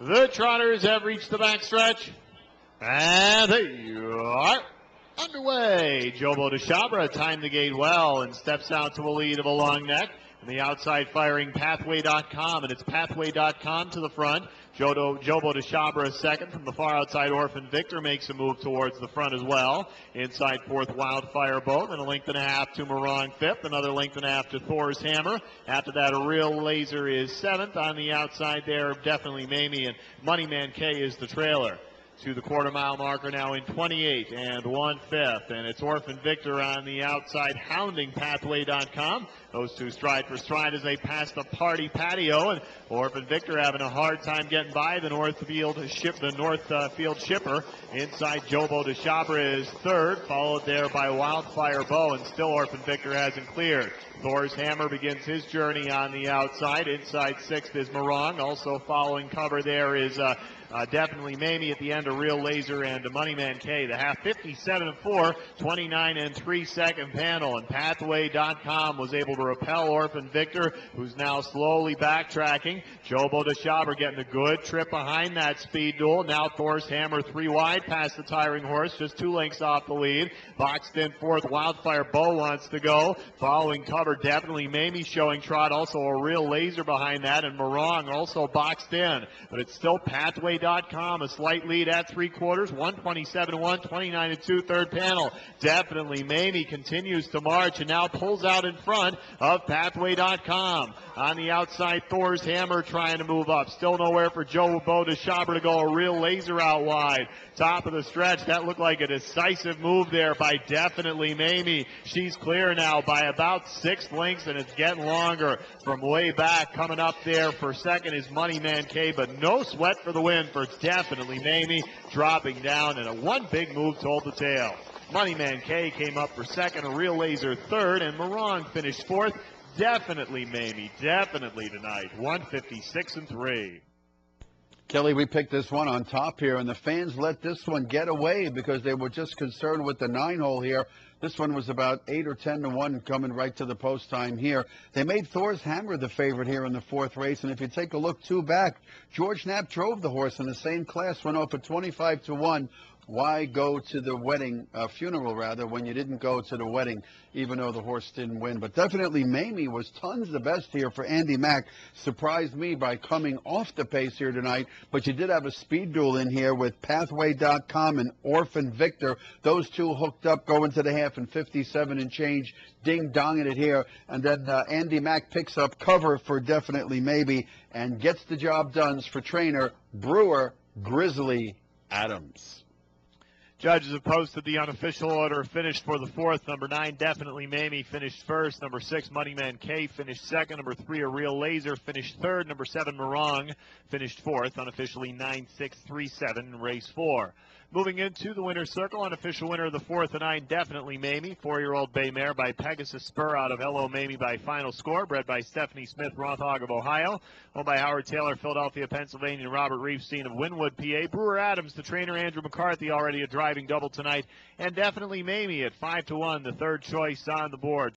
The Trotters have reached the backstretch. And they are underway. Jobo DeChabra timed the gate well and steps out to a lead of a long neck. And the outside firing pathway.com, and it's pathway.com to the front. Jodo, Jobo DeChabra second from the far outside. Orphan Victor makes a move towards the front as well. Inside fourth, Wildfire Boat, and a length and a half to Morong fifth. Another length and a half to Thor's Hammer. After that, a real laser is seventh. On the outside there, definitely Mamie, and Moneyman K is the trailer to the quarter mile marker now in 28 and one fifth. And it's Orphan Victor on the outside, hounding pathway.com. Those two stride for stride as they pass the party patio. And Orphan Victor having a hard time getting by the Northfield ship, the North uh, Field shipper. Inside Jobo DeChabra is third, followed there by Wildfire Bow, and still Orphan Victor hasn't cleared. Thor's Hammer begins his journey on the outside. Inside sixth is Morong. Also following cover there is uh, uh, definitely Mamie at the end, a real laser, and a Moneyman K. The half 57 and 4, 29 and 3 second panel. And Pathway.com was able to repel Orphan Victor, who's now slowly backtracking. Jobo DeChabra getting a good trip behind that speed duel. Now Thor's Hammer three wide past the tiring horse, just two lengths off the lead. Boxed in fourth, Wildfire Bow wants to go. Following cover, definitely Mamie showing trot, also a real laser behind that, and Morong also boxed in. But it's still Pathway.com, a slight lead at three quarters, 127 1, 29 2, third panel. Definitely Mamie continues to march and now pulls out in front of Pathway.com. On the outside, Thor's Hammer trying to move up. Still nowhere for Joe Bo Schaber to go. A real laser out wide. Top of the stretch. That looked like a decisive move there by definitely Mamie. She's clear now by about six lengths and it's getting longer from way back. Coming up there for second is Money Man K, but no sweat for the win for definitely Mamie. Dropping down and a one big move told the tale. Moneyman K came up for second, a real laser third, and Morong finished fourth. Definitely Mamie, definitely tonight. 156 and 3. Kelly, we picked this one on top here, and the fans let this one get away because they were just concerned with the nine hole here. This one was about eight or ten to one coming right to the post time here. They made Thor's Hammer the favorite here in the fourth race, and if you take a look two back, George Knapp drove the horse in the same class, went off at 25 to one why go to the wedding, uh, funeral rather, when you didn't go to the wedding, even though the horse didn't win? But definitely Mamie was tons the best here for Andy Mack. Surprised me by coming off the pace here tonight, but you did have a speed duel in here with Pathway.com and Orphan Victor. Those two hooked up going to the half and 57 and change, ding donging it here. And then uh, Andy Mack picks up cover for definitely maybe and gets the job done for trainer Brewer Grizzly Adams. Judges have posted the unofficial order finished for the fourth. Number nine, definitely Mamie, finished first. Number six, Moneyman K, finished second. Number three, A Real Laser, finished third. Number seven, Morong, finished fourth. Unofficially nine, six, three, seven, race four. Moving into the winner's circle, unofficial winner of the fourth and nine, definitely Mamie, four-year-old bay mare by Pegasus Spur out of Hello Mamie by final score, bred by Stephanie Smith, Rothog of Ohio, owned by Howard Taylor, Philadelphia, Pennsylvania, and Robert Reefstein of Wynnewood, PA. Brewer Adams, the trainer, Andrew McCarthy, already a driving double tonight, and definitely Mamie at five to one, the third choice on the board.